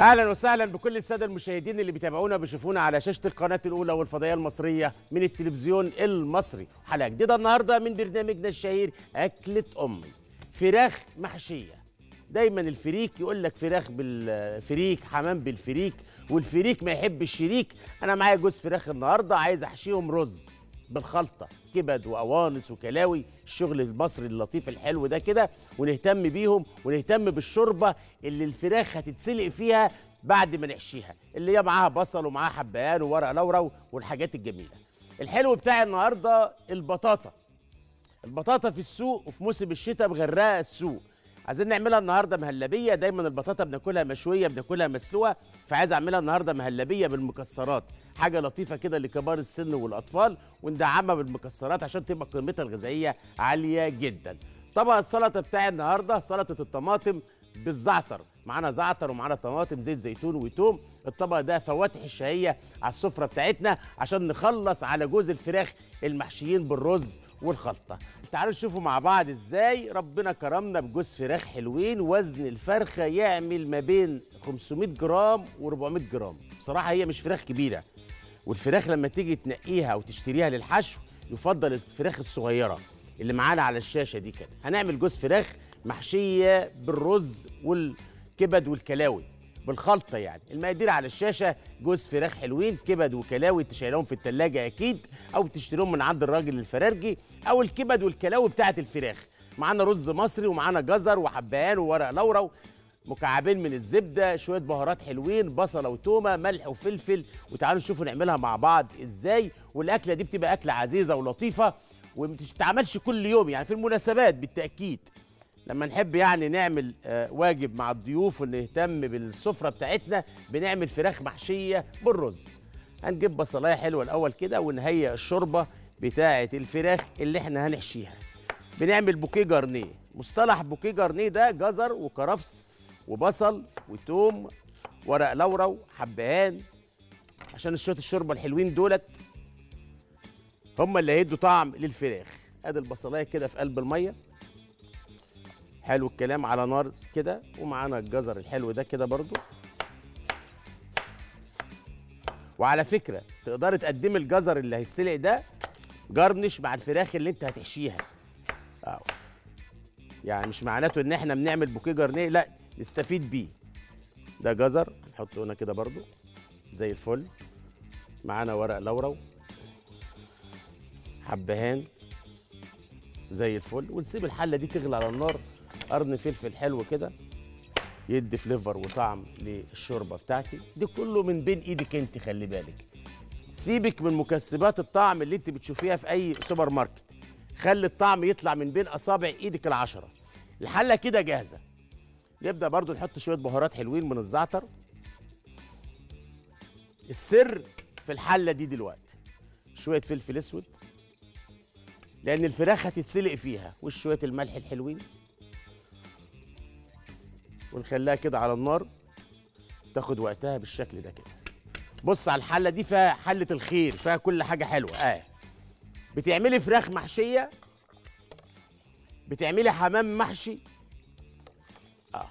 أهلا وسهلا بكل السادة المشاهدين اللي بيتابعونا بيشوفونا على شاشة القناة الأولى والفضائية المصرية من التلفزيون المصري. حلقة جديدة النهارده من برنامجنا الشهير أكلة أمي. فراخ محشية. دايما الفريك يقول لك فراخ بالفريك حمام بالفريك والفريك ما يحب الشريك. أنا معايا جوز فراخ النهارده عايز أحشيهم رز. بالخلطة كبد وقوانص وكلاوي الشغل المصري اللطيف الحلو ده كده ونهتم بيهم ونهتم بالشوربة اللي الفراخ هتتسلق فيها بعد ما نحشيها اللي هي معاها بصل ومعاها حبهان وورق لورا والحاجات الجميلة. الحلو بتاعي النهارده البطاطا. البطاطا في السوق وفي موسم الشتاء مغرقه السوق. عايزين نعملها النهارده مهلبية. دايما البطاطا بناكلها مشوية بناكلها مسلوقة فعايز أعملها النهارده مهلبية بالمكسرات. حاجة لطيفة كده لكبار السن والأطفال وندعمها بالمكسرات عشان تبقى قيمتها الغذائية عالية جدا. طبق السلطة بتاعي النهارده سلطة الطماطم بالزعتر. معانا زعتر ومعانا طماطم زيت زيتون وتوم. الطبق ده فواتح الشهية على السفرة بتاعتنا عشان نخلص على جوز الفراخ المحشيين بالرز والخلطة. تعالوا نشوفوا مع بعض إزاي ربنا كرمنا بجوز فراخ حلوين. وزن الفرخة يعمل ما بين 500 جرام و400 جرام. بصراحة هي مش فراخ كبيرة. والفراخ لما تيجي تنقيها وتشتريها للحشو يفضل الفراخ الصغيرة اللي معانا على الشاشة دي كده. هنعمل جوز فراخ محشية بالرز والكبد والكلاوي بالخلطة يعني. المقادير على الشاشة جوز فراخ حلوين كبد وكلاوي تشيلهم في التلاجة أكيد أو تشتريهم من عند الراجل الفرارجي أو الكبد والكلاوي بتاعة الفراخ. معانا رز مصري ومعانا جزر وحبهان وورق لورا مكعبين من الزبدة شوية بهارات حلوين بصلة وتومة ملح وفلفل. وتعالوا نشوفوا نعملها مع بعض إزاي. والأكلة دي بتبقى أكلة عزيزة ولطيفة وما بتتعملش كل يوم يعني في المناسبات بالتأكيد. لما نحب يعني نعمل آه، واجب مع الضيوف ونهتم بالسفرة بتاعتنا بنعمل فراخ محشية بالرز. هنجيب بصلاية حلوة الأول كده ونهيئ الشوربة بتاعة الفراخ اللي إحنا هنحشيها. بنعمل بوكيه جارنيه. مصطلح بوكيه جارنيه ده جزر وكرفس وبصل وتوم ورق لورا وحبهان عشان شوية الشوربة الحلوين دولت هم اللي هيدوا طعم للفراخ. ادي البصلاية كده في قلب المية. حلو الكلام على نار كده ومعانا الجزر الحلو ده كده برضو. وعلى فكرة تقدري تقدمي الجزر اللي هيتسلق ده جرنش مع الفراخ اللي انت هتحشيها. آه. يعني مش معناته ان إحنا بنعمل bouquet garni لا نستفيد بيه. ده جزر هنحطه هنا كده برضو زي الفل. معانا ورق لورا حبهان زي الفل. ونسيب الحلة دي تغلي على النار. قرن فلفل حلو كده يدي flavor وطعم للشوربة بتاعتي. دي كله من بين إيدك انت خلي بالك. سيبك من مكسبات الطعم اللي انت بتشوفيها في أي سوبر ماركت خلي الطعم يطلع من بين أصابع إيدك العشرة. الحلة كده جاهزة. نبدأ برضو نحط شوية بهارات حلوين من الزعتر. السر في الحلة دي دلوقتي. شوية فلفل أسود. لأن الفراخ هتتسلق فيها وشوية الملح الحلوين. ونخليها كده على النار تاخد وقتها بالشكل ده كده. بص على الحلة دي فيها حلة الخير فيها كل حاجة حلوة. آه. بتعملي فراخ محشية؟ بتعملي حمام محشي؟ آه.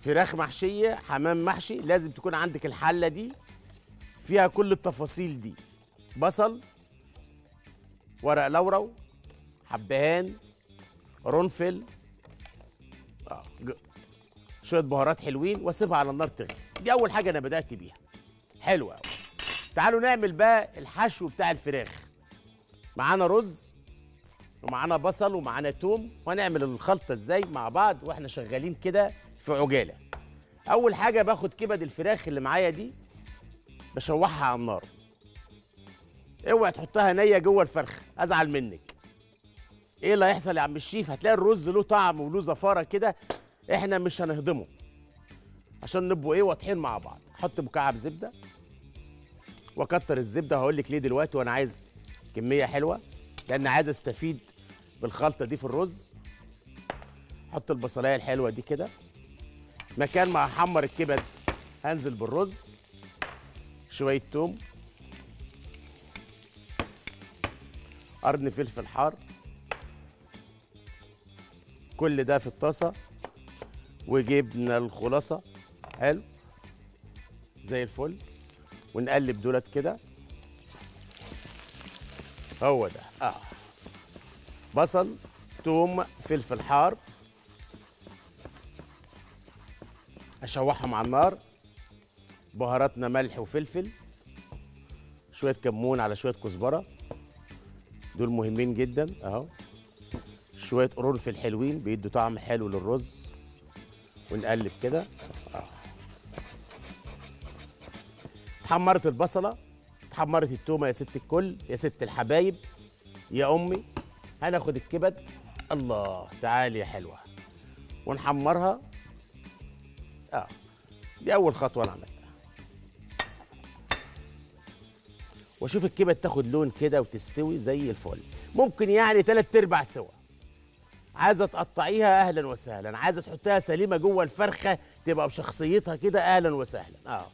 فراخ محشية حمام محشي لازم تكون عندك الحلة دي. فيها كل التفاصيل دي. بصل ورق لورا حبهان قرنفل آه شوية بهارات حلوين واسيبها على النار تغلي. دي أول حاجة أنا بدأت بيها. حلوة تعالوا نعمل بقى الحشو بتاع الفراخ. معانا رز ومعانا بصل ومعانا توم وهنعمل الخلطة إزاي مع بعض وإحنا شغالين كده في عجالة. أول حاجة باخد كبد الفراخ اللي معايا دي بشوحها على النار. اوعي تحطها نية جوه الفرخة أزعل منك. إيه اللي هيحصل يا عم الشيف؟ هتلاقي الرز له طعم وله زفارة كده. إحنا مش هنهضمه. عشان نبقوا إيه واضحين مع بعض. أحط مكعب زبدة. وأكتر الزبدة هقول لك ليه دلوقتي وأنا عايز كمية حلوة. لأن عايز أستفيد بالخلطة دي في الرز. أحط البصلاية الحلوة دي كده. مكان ما احمر الكبد هنزل بالرز. شوية توم. قرن فلفل حار. كل ده في الطاسة وجبنا الخلاصة. حلو. زي الفل. ونقلب دولت كده. هو ده. آه. بصل توم فلفل حار. أشوحهم على النار. بهاراتنا ملح وفلفل. شوية كمون على شوية كزبرة. دول مهمين جدا. أهو. شوية قرنفل حلوين بيدوا طعم حلو للرز. ونقلب كده. اتحمرت البصلة اتحمرت التومة يا ست الكل يا ست الحبايب يا أمي. هناخد الكبد. الله تعالي يا حلوة. ونحمرها. آه دي أول خطوة أنا عملتها. وأشوف الكبد تاخد لون كده وتستوي زي الفل. ممكن يعني تلات أرباع سوا. عايزه تقطعيها أهلا وسهلا. عايزه تحطها سليمة جوه الفرخة تبقى بشخصيتها كده أهلا وسهلا. آه.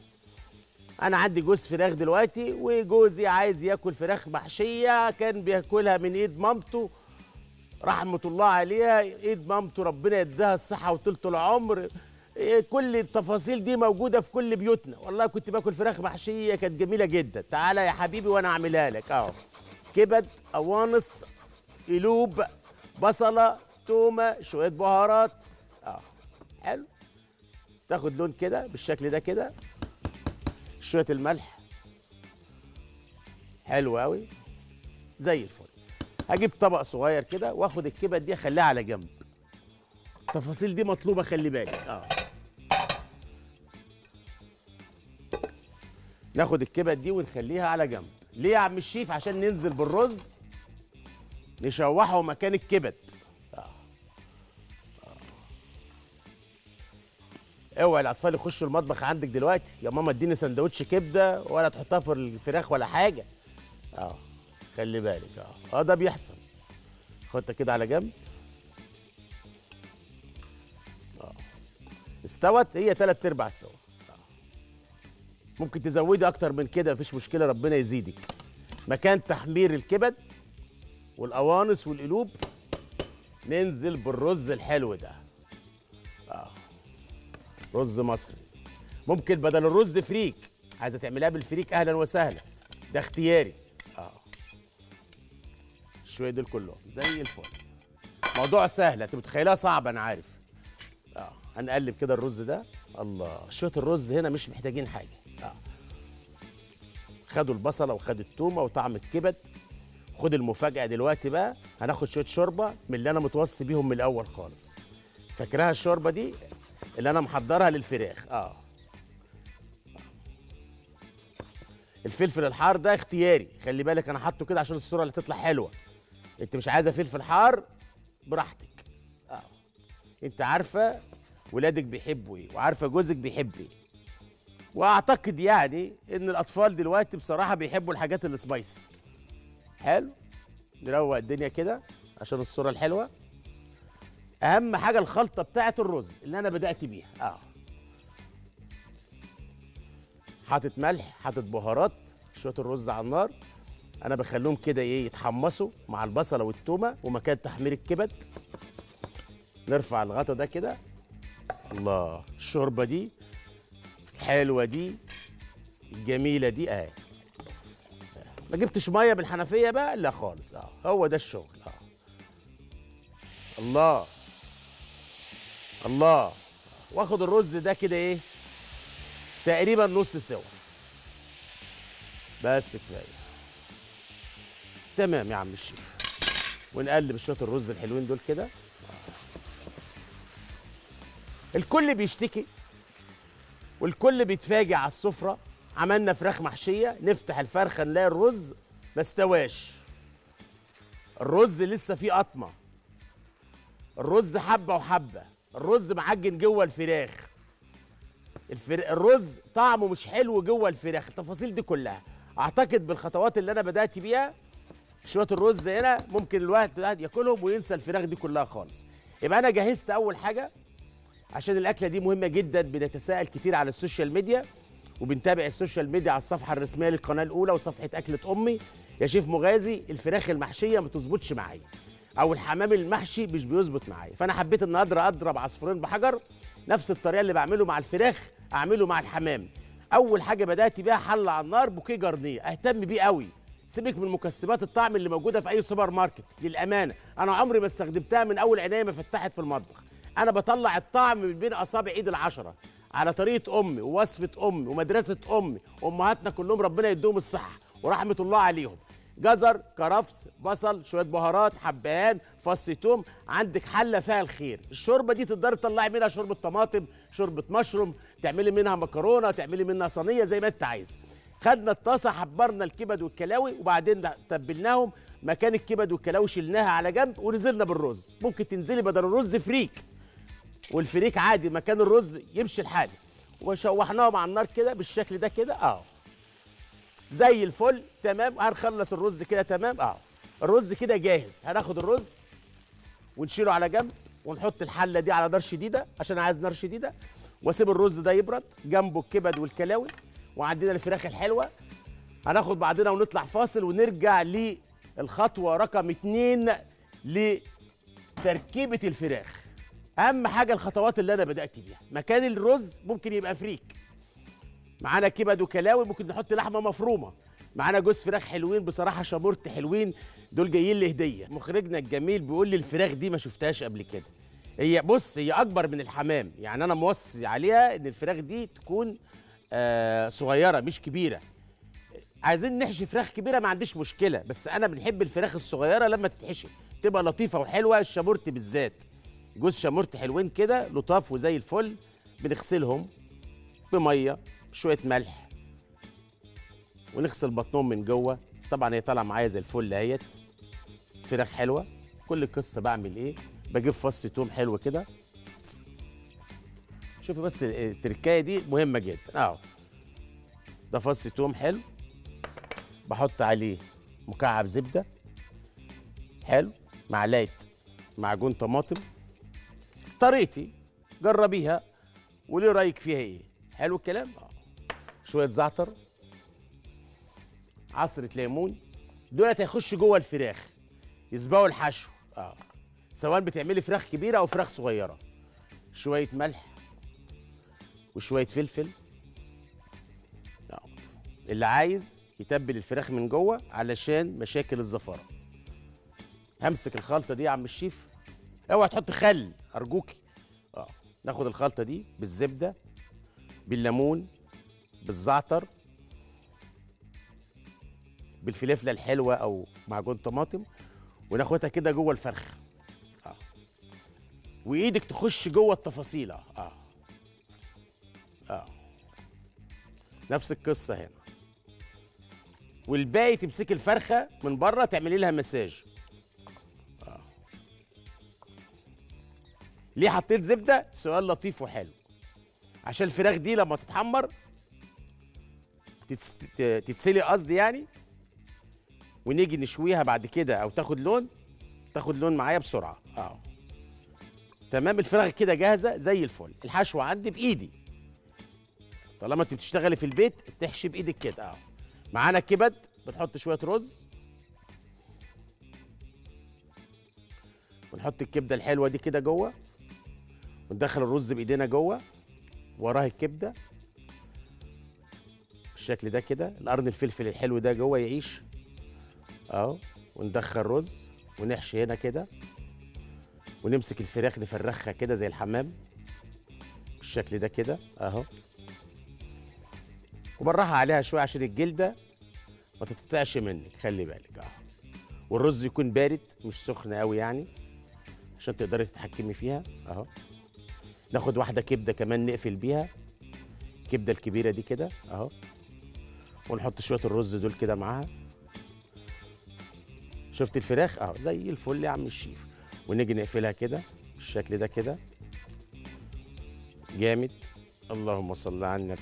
أنا عندي جوز فراخ دلوقتي وجوزي عايز ياكل فراخ محشية. كان بياكلها من إيد مامته رحمة الله عليها. إيد مامته ربنا يديها الصحة وطولة العمر. كل التفاصيل دي موجودة في كل بيوتنا. والله كنت باكل فراخ محشية كانت جميلة جدا. تعالى يا حبيبي وأنا أعملها لك. اهو كبد قوانص قلوب بصلة تومة شوية بهارات. آه حلو. تاخد لون كده بالشكل ده كده. شوية الملح. حلو قوي زي الفل. هجيب طبق صغير كده وآخد الكبد دي أخليها على جنب. التفاصيل دي مطلوبة خلي بالك. آه. ناخد الكبد دي ونخليها على جنب. ليه يا عم الشيف؟ عشان ننزل بالرز نشوحه مكان الكبد. اوعى الاطفال يخشوا المطبخ عندك دلوقتي. يا ماما اديني سندوتش كبده ولا تحطها في الفراخ ولا حاجة. آه خلي بالك. آه آه ده بيحصل. خدها كده على جنب. آه استوت. هي تلات ارباع سوا. ممكن تزودي أكتر من كده مفيش مشكله ربنا يزيدك. مكان تحمير الكبد والقوانص والقلوب. ننزل بالرز الحلو ده. رز مصري. ممكن بدل الرز فريك. عايزة تعملها بالفريك أهلا وسهلا. ده اختياري. آه. شوية دول كلهم. زي الفل. موضوع سهل. أنت متخيلها صعب أنا عارف. آه. هنقلب كده الرز ده. الله. شوية الرز هنا مش محتاجين حاجة. آه. خدوا البصلة وخدوا التومة وطعم الكبد. خد المفاجأة دلوقتي بقى. هناخد شوية شوربة من اللي أنا متوصي بيهم من الأول خالص. فاكراها الشوربة دي؟ اللي أنا محضرها للفراخ. آه. الفلفل الحار ده اختياري. خلي بالك أنا حاطه كده عشان الصورة اللي تطلع حلوة. أنت مش عايزة فلفل حار؟ براحتك. آه. أنت عارفة ولادك بيحبوا إيه وعارفة جوزك بيحب إيه. وأعتقد يعني إن الأطفال دلوقتي بصراحة بيحبوا الحاجات السبايسي. حلو. نروق الدنيا كده عشان الصورة الحلوة. اهم حاجة الخلطه بتاعه الرز اللي أنا بدات بيها. آه. حاطط ملح حاطط بهارات شوية الرز على النار. أنا بخليهم كده إيه يتحمصوا مع البصله والتومه ومكان تحمير الكبد. نرفع الغطا ده كده. الله الشوربه دي الحلوه دي الجميله دي اهي ما جبتش ميه من الحنفيه بقى لا خالص آه. هو ده الشغل آه. الله. الله. واخد الرز ده كده إيه؟ تقريبا نص سوا. بس كفاية. تمام يا عم الشيف. ونقلب شوية الرز الحلوين دول كده. الكل بيشتكي. والكل بيتفاجئ على السفرة. عملنا فراخ محشية. نفتح الفرخة نلاقي الرز. ما استواش. الرز لسه فيه قطمة. الرز حبة وحبة. الرز معجن جوه الفراخ. الفر... الرز طعمه مش حلو جوه الفراخ التفاصيل دي كلها. أعتقد بالخطوات اللي أنا بدأت بيها شوية الرز هنا ممكن الواحد ياكلهم وينسى الفراخ دي كلها خالص. يبقى أنا جهزت أول حاجة عشان الأكلة دي مهمة جدا بنتساءل كتير على ال social media وبنتابع ال social media على الصفحة الرسمية للقناة الأولى وصفحة أكلة أمي. يا شيف مغازي الفراخ المحشية ما تظبطش معايا. أو الحمام المحشي مش بيظبط معايا. فأنا حبيت النهارده أضرب عصفورين بحجر نفس الطريقة اللي بعمله مع الفراخ أعمله مع الحمام. أول حاجة بدأت بيها حله على النار bouquet garni. أهتم بيه قوي. سيبك من مكسبات الطعم اللي موجودة في أي سوبر ماركت للأمانة. أنا عمري ما استخدمتها من أول عينيا ما فتحت في المطبخ. أنا بطلع الطعم من بين أصابع إيد العشرة. على طريقة أمي ووصفة أمي ومدرسة أمي امهاتنا كلهم ربنا يديهم الصحة ورحمة الله عليهم. جزر كرفس بصل شوية بهارات حبهان فص توم عندك حلة فيها الخير. الشوربة دي تقدري تطلعي منها شوربة طماطم شوربة مشروم تعملي منها مكرونة تعملي منها صينية زي ما انت عايزه خدنا الطاسة حمرنا الكبد والكلاوي وبعدين تبلناهم. مكان الكبد والكلاوي شلناها على جنب ونزلنا بالرز. ممكن تنزلي بدل الرز فريك. والفريك عادي مكان الرز يمشي الحال. وشوحناهم على النار كده بالشكل ده كده آه. زي الفل تمام؟ هنخلص الرز كده تمام؟ أه. الرز كده جاهز. هناخد الرز ونشيله على جنب ونحط الحلة دي على نار شديدة عشان عايز نار شديدة. وأسيب الرز ده يبرد جنبه الكبد والكلاوي وعندنا الفراخ الحلوة. هناخد بعدنا ونطلع فاصل ونرجع للخطوة رقم اتنين لتركيبة الفراخ. أهم حاجة الخطوات اللي أنا بدأت بيها. مكان الرز ممكن يبقى فريك. معانا كبد وكلاوي ممكن نحط لحمة مفرومة. معانا جوز فراخ حلوين بصراحة شامورت حلوين دول جايين لي هدية. مخرجنا الجميل بيقول لي الفراخ دي ما شفتهاش قبل كده. هي بص هي أكبر من الحمام. يعني أنا موصي عليها إن الفراخ دي تكون آه صغيرة مش كبيرة. عايزين نحشي فراخ كبيرة ما عنديش مشكلة بس أنا بنحب الفراخ الصغيرة لما تتحشي. تبقى لطيفة وحلوة الشامورت بالذات. جوز شامورت حلوين كده لطاف وزي الفل. بنغسلهم بمية. بشويه ملح. ونغسل بطنهم من جوه. طبعا هي طالعة معايا زي الفل أهيت. فراخ حلوة. كل القصة بعمل إيه؟ بجيب فص توم حلو كده. شوفي بس التركاية دي مهمة جدا. أهو. ده فص توم حلو. بحط عليه مكعب زبدة. حلو. معلقة معجون طماطم. طريقتي. جربيها. وليه رأيك فيها إيه؟ حلو الكلام. شوية زعتر عصرة ليمون. دولت هيخشوا جوه الفراخ يسبقوا الحشو. آه. سواء بتعملي فراخ كبيرة أو فراخ صغيرة. شوية ملح وشوية فلفل. آه. اللي عايز يتبل الفراخ من جوه علشان مشاكل الزفارة. همسك الخلطة دي يا عم الشيف. اوعى تحط خل أرجوكي. آه. ناخد الخلطة دي بالزبدة بالليمون بالزعتر بالفلفلة الحلوة أو معجون طماطم وناخدها كده جوه الفرخه آه. وإيدك تخش جوه التفاصيل. آه. آه. نفس القصة هنا. والباقي تمسكي الفرخة من بره تعملي لها مساج. آه. ليه حطيت زبدة؟ سؤال لطيف وحلو. عشان الفراخ دي لما تتحمر تتس... تتسلي قصدي يعني ونيجي نشويها بعد كده أو تاخد لون تاخد لون معايا بسرعة. آه. تمام؟ الفراخ كده جاهزة زي الفل. الحشوه عندي بإيدي. طالما أنت بتشتغلي في البيت تحشي بإيدك كده. آه. معانا كبد بنحط شوية رز. ونحط الكبدة الحلوة دي كده جوه. وندخل الرز بإيدينا جوه. وراه الكبدة. بالشكل ده كده القرن الفلفل الحلو ده جوه يعيش. أهو وندخل رز ونحشي هنا كده. ونمسك الفراخ نفرخها كده زي الحمام. بالشكل ده كده أهو. وبالراحه عليها شوية عشان الجلدة ما تتقطعش منك خلي بالك أهو. والرز يكون بارد مش سخن قوي يعني عشان تقدري تتحكمي فيها أهو. ناخد واحدة كبدة كمان نقفل بيها. الكبده الكبيرة دي كده أهو. ونحط شوية الرز دول كده معاها. شفت الفراخ؟ اهو زي الفل يا عم الشيف. ونيجي نقفلها كده بالشكل ده كده. جامد. اللهم صل على النبي.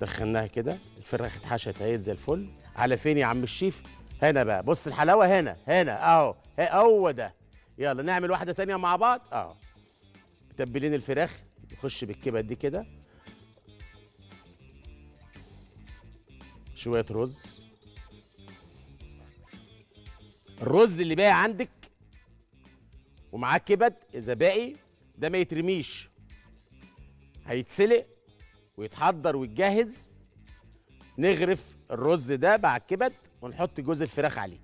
دخلناها كده. الفراخ اتحشت اهي زي الفل. على فين يا عم الشيف؟ هنا بقى. بص الحلاوة هنا هنا اهو. هو ده. يلا نعمل واحدة تانية مع بعض. اهو متبلين الفراخ. نخش بالكبد دي كده. شوية رز. الرز اللي باقي عندك ومعاه كبد إذا باقي ده ما يترميش. هيتسلق ويتحضر ويتجهز. نغرف الرز ده مع الكبد ونحط جوز الفراخ عليه.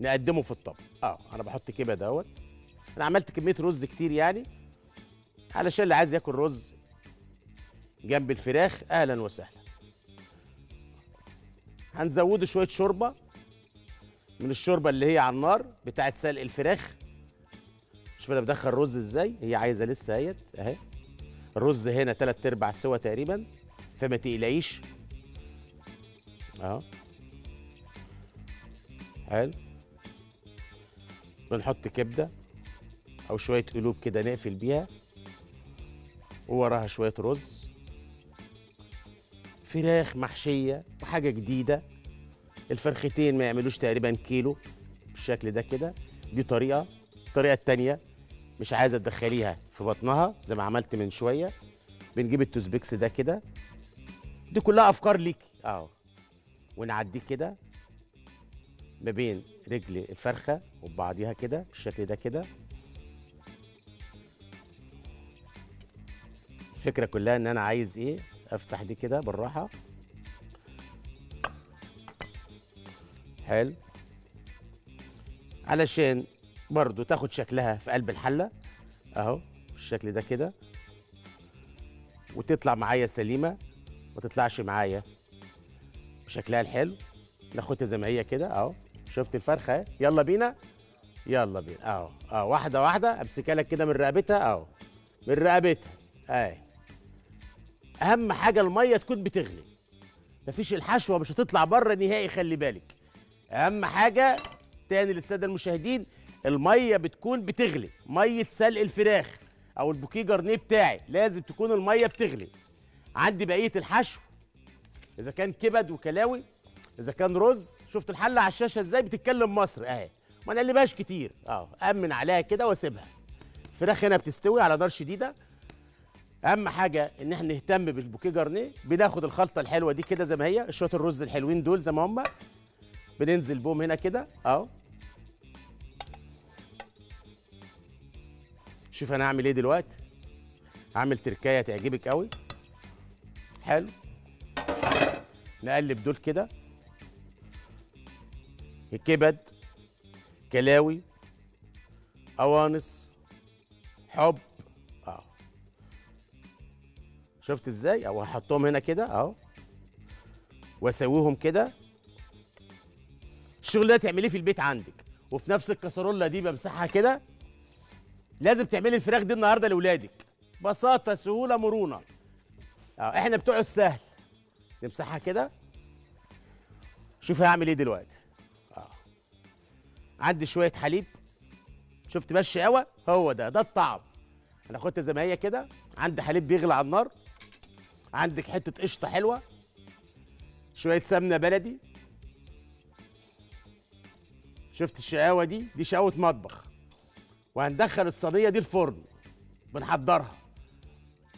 نقدمه في الطبق. آه أنا بحط كبد أهوت. أنا عملت كمية رز كتير يعني. علشان اللي عايز ياكل رز جنب الفراخ أهلا وسهلا. هنزوده شوية شوربة من الشوربة اللي هي على النار بتاعت سلق الفراخ. شوف أنا بدخل رز إزاي؟ هي عايزة لسه أهيت أهي. الرز هنا تلات أرباع سوا تقريبا فما تقلقيش. أهو. حلو. بنحط كبدة أو شوية قلوب كده نقفل بيها. ووراها شوية رز. فراخ محشية وحاجه جديدة. الفرختين ما يعملوش تقريبا كيلو بالشكل ده كده. دي طريقة. الطريقة التانية مش عايزة تدخليها في بطنها زي ما عملت من شوية. بنجيب التوزبيكس ده كده. دي كلها أفكار ليكي. أهو. ونعديه كده ما بين رجل الفرخة وبعضيها كده بالشكل ده كده. الفكرة كلها إن أنا عايز إيه؟ افتح دي كده بالراحة. حلو. علشان برضو تاخد شكلها في قلب الحلة. اهو بالشكل ده كده. وتطلع معايا سليمة. ما تطلعش معايا بشكلها الحلو. ناخدها زي ما هي كده اهو. شفت الفرخة يلا بينا. يلا بينا. اهو. اهو واحدة واحدة. امسكها لك كده من رقبتها اهو. من رقبتها. اهي. أهم حاجة المية تكون بتغلي. مفيش الحشوة مش هتطلع بره نهائي خلي بالك. أهم حاجة تاني للسادة المشاهدين المية بتكون بتغلي. مية سلق الفراخ أو البوكيه جرنيه بتاعي لازم تكون المية بتغلي. عندي بقية الحشو. إذا كان كبد وكلاوي إذا كان رز شفت الحلة على الشاشة إزاي؟ بتتكلم مصر أهي. ما نقلبهاش كتير. آه أمن عليها كده وأسيبها. الفراخ هنا بتستوي على نار شديدة. اهم حاجة ان إحنا نهتم بالبوكيه جرنيه بناخد الخلطه الحلوه دي كده زي ما هي شوية الرز الحلوين دول زي ما هم. بننزل بهم هنا كده اهو. شوف أنا هعمل إيه دلوقتي. هعمل تركايه تعجبك قوي. حلو. نقلب دول كده. كبد كلاوي قوانص حب. شفت إزاي؟ أو هحطهم هنا كده أهو. وأسويهم كده. الشغل ده تعمليه في البيت عندك. وفي نفس الكسرولة دي بمسحها كده. لازم تعملي الفراخ دي النهارده لأولادك. بساطة سهولة مرونة. آه إحنا بتوع السهل. نمسحها كده. شوف هعمل إيه دلوقتي. آه عندي شوية حليب. شفت بقى الشقاوه هو ده ده الطعم. أنا خدت زي ما هي كده. عندي حليب بيغلي على النار. عندك حتة قشطة حلوة. شوية سمنة بلدي. شفت الشقاوة دي؟ دي شقاوة مطبخ. وهندخل الصينية دي الفرن. بنحضرها.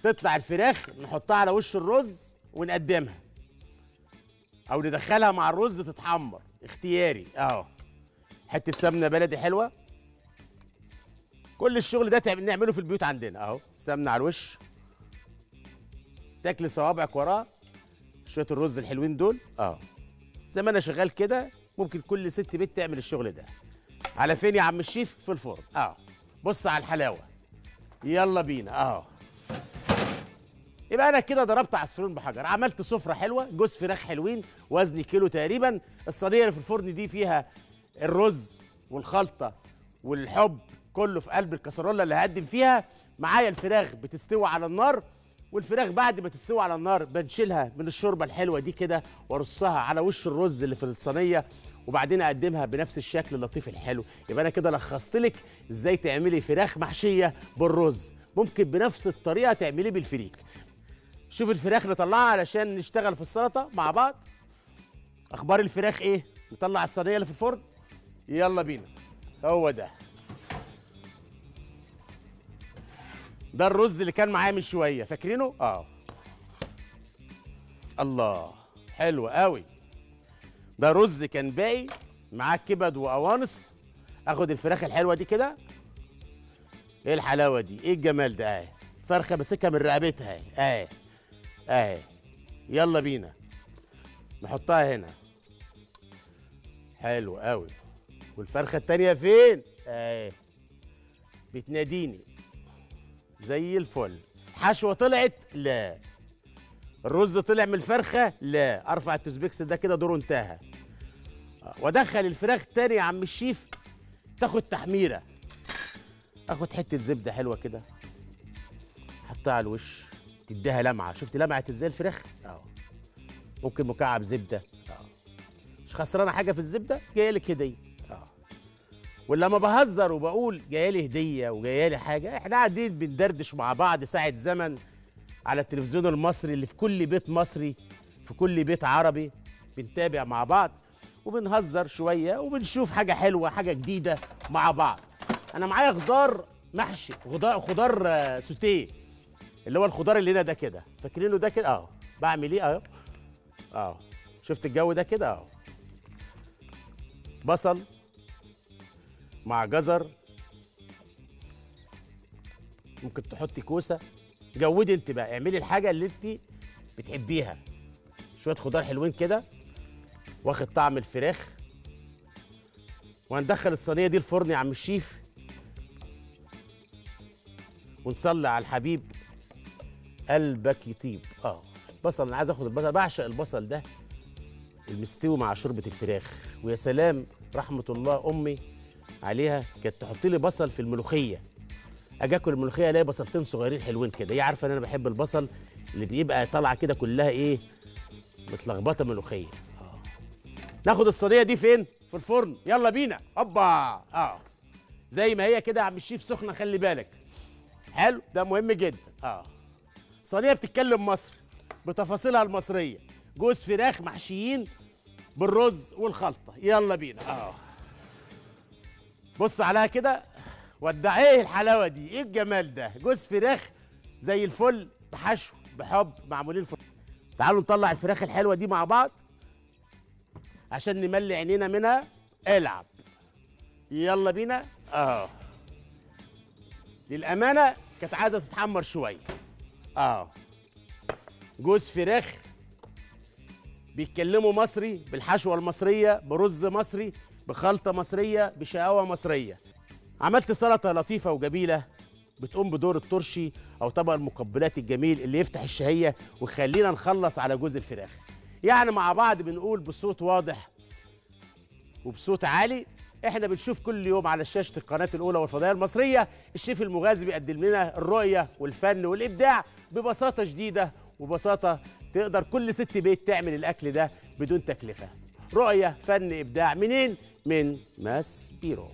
تطلع الفراخ نحطها على وش الرز ونقدمها. أو ندخلها مع الرز تتحمر. اختياري. أهو. حتة سمنة بلدي حلوة. كل الشغل ده نعمله في البيوت عندنا. أهو. السمنه على الوش. تاكلي صوابعك وراه شوية الرز الحلوين دول. آه. زي ما أنا شغال كده ممكن كل ست بيت تعمل الشغل ده. على فين يا عم الشيف؟ في الفرن. آه. بص على الحلاوة. يلا بينا. آه. يبقى أنا كده ضربت عصفورين بحجر. عملت سفرة حلوة جوز فراخ حلوين وزن كيلو تقريبا. الصينية اللي في الفرن دي فيها الرز والخلطة والحب كله في قلب الكسرولة اللي هقدم فيها. معايا الفراخ بتستوي على النار. والفراخ بعد ما تستوي على النار بنشيلها من الشوربة الحلوة دي كده وارصها على وش الرز اللي في الصينية وبعدين أقدمها بنفس الشكل اللطيف الحلو. يبقى أنا كده لخصت لك إزاي تعملي فراخ محشية بالرز. ممكن بنفس الطريقة تعمليه بالفريك. شوف الفراخ نطلعها علشان نشتغل في السلطة مع بعض. أخبار الفراخ إيه؟ نطلع الصينية اللي في الفرن. يلا بينا. هو ده. ده الرز اللي كان معايا من شوية فاكرينه؟ آه. الله حلو قوي ده رز كان باقي معاه كبد وقوانص آخد الفراخ الحلوة دي كده. إيه الحلاوة دي؟ إيه الجمال ده؟ اهي فرخة ماسكها من رقبتها. اهي اهي يلا بينا. نحطها هنا. حلو قوي والفرخة التانية فين؟ اهي بتناديني. زي الفل. حشوة طلعت لا الرز طلع من الفرخة لا ارفع التوزبيكس ده كده دوره انتهى. وادخل الفراخ تاني يا عم الشيف تاخد تحميرة. اخد حتة زبدة حلوة كده. احطها على الوش تديها لمعة. شفت لمعة إزاي الفراخ؟ أهو. ممكن مكعب زبدة. آه مش خسرانة حاجة في الزبدة؟ جاية لك هدية. ولما بهزر وبقول جاية لي هدية وجاية لي حاجة إحنا قاعدين بندردش مع بعض ساعة زمن على التلفزيون المصري اللي في كل بيت مصري في كل بيت عربي بنتابع مع بعض وبنهزر شوية وبنشوف حاجة حلوة حاجة جديدة مع بعض. أنا معايا خضار محشي خضار خضار آه، سوتيه اللي هو الخضار اللي هنا ده كده. فاكرينه ده كده؟ اهو بعمل إيه؟ اهو اهو شفت الجو ده كده؟ اهو بصل مع جزر. ممكن تحطي كوسة. جودي انت بقى اعملي الحاجة اللي انت بتحبيها. شوية خضار حلوين كده واخد طعم الفراخ. وهندخل الصينية دي الفرن يا عم الشيف. ونصلي على الحبيب قلبك يطيب آه بصل أنا عايز اخد البصل. بعشق البصل ده المستوي مع شوربة الفراخ. ويا سلام رحمة الله أمي. عليها كانت تحط لي بصل في الملوخية. أجي آكل الملوخية ألاقي بصلتين صغيرين حلوين كده. هي عارفة إن أنا بحب البصل اللي بيبقى طالعة كده كلها إيه متلخبطة ملوخية. آه. ناخد الصينية دي فين؟ في الفرن. يلا بينا. هوبا آه. زي ما هي كده يا عم الشيف سخنة خلي بالك. حلو؟ ده مهم جدا. آه. صينية بتتكلم مصر بتفاصيلها المصرية. جوز فراخ محشيين بالرز والخلطة. يلا بينا. آه. بص عليها كده. ودع إيه الحلاوة دي. إيه الجمال ده؟ جوز فراخ زي الفل بحشو بحب معمولين فل تعالوا نطلع الفراخ الحلوة دي مع بعض عشان نملي عينينا منها. العب. يلا بينا. آه للأمانة كانت عايزة تتحمر شوية. آه جوز فراخ بيتكلموا مصري بالحشوة المصرية برز مصري بخلطة مصرية بشقاوة مصرية. عملت سلطة لطيفة وجميلة بتقوم بدور الترشي أو طبق المقبلات الجميل اللي يفتح الشهية ويخلينا نخلص على جوز الفراخ. يعني مع بعض بنقول بصوت واضح وبصوت عالي. إحنا بنشوف كل يوم على شاشة القناة الأولى والفضائية المصرية الشيف المغازي بيقدم لنا الرؤية والفن والإبداع ببساطة شديده وبساطة تقدر كل ست بيت تعمل الأكل ده بدون تكلفة. رؤية فن إبداع منين؟ Min ماس بيرو